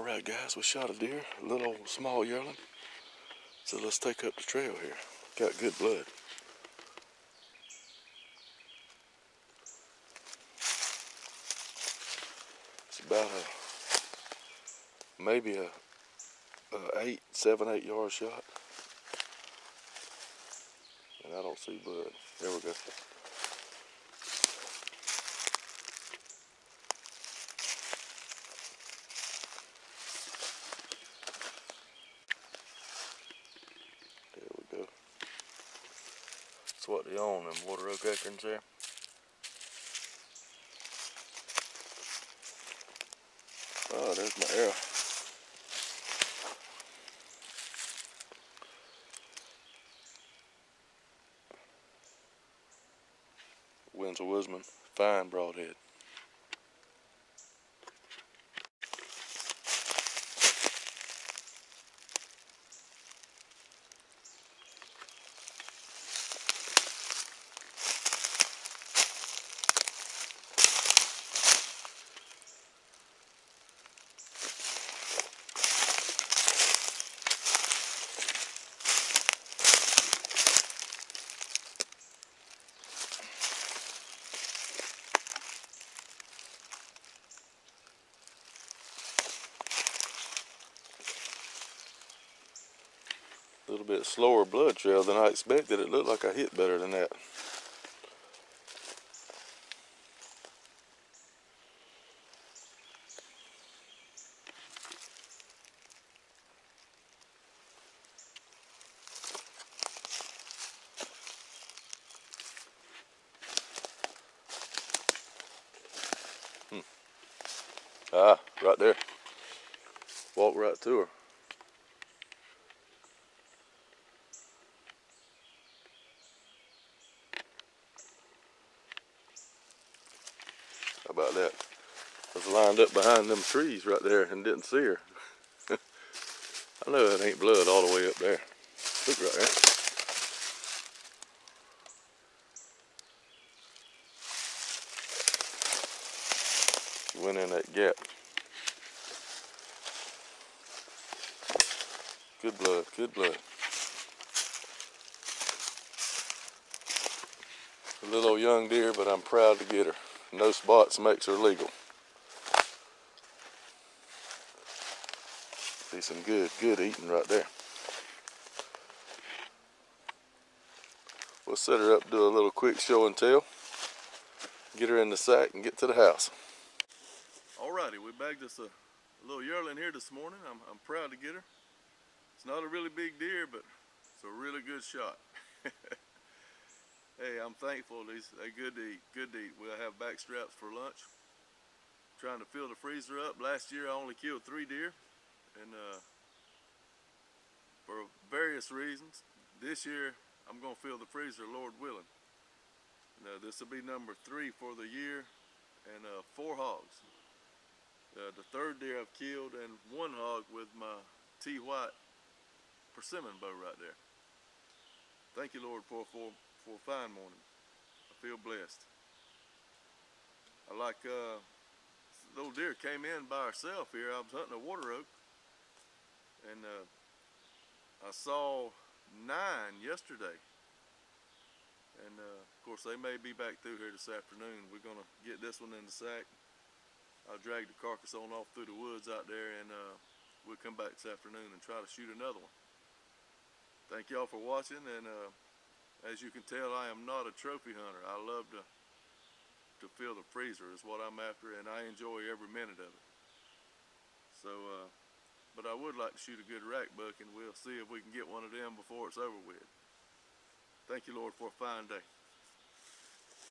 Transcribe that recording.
All right, guys, we shot a deer, a little small yearling. So let's take up the trail here. Got good blood. It's about a maybe a, a eight, seven, eight yard shot. And I don't see blood. There we go. There we go. That's what they own, them water oak acorns there. Oh, there's my arrow. Wensel Woodsman, fine broadhead. Little bit slower blood trail than I expected. It looked like I hit better than that. Hmm. Ah, right there. Walk right to her. How about that? I was lined up behind them trees right there and didn't see her. I know it ain't blood all the way up there. Look right there. Went in that gap. Good blood, good blood. A little young deer, but I'm proud to get her. No spots makes her legal. See some good, good eating right there. We'll set her up, do a little quick show and tell. Get her in the sack and get to the house. Alrighty, we bagged us a, a little yearling here this morning. I'm, I'm proud to get her. It's not a really big deer, but it's a really good shot. Hey, I'm thankful. These they good to eat. Good to eat. We'll have back straps for lunch. Trying to fill the freezer up. Last year I only killed three deer, and uh, for various reasons, this year I'm gonna fill the freezer, Lord willing. Now this will be number three for the year, and uh, four hogs. Uh, the third deer I've killed, and one hog with my T White persimmon bow right there. Thank you, Lord, for for for a fine morning. I feel blessed. I like uh little deer came in by herself here. I was hunting a water oak and uh, I saw nine yesterday. And uh, of course they may be back through here this afternoon. We're gonna get this one in the sack. I'll drag the carcass on off through the woods out there and uh, we'll come back this afternoon and try to shoot another one. Thank y'all for watching and uh, as you can tell, I am not a trophy hunter. I love to to fill the freezer is what I'm after, and I enjoy every minute of it. So, uh, but I would like to shoot a good rack buck, and we'll see if we can get one of them before it's over with. Thank you, Lord, for a fine day.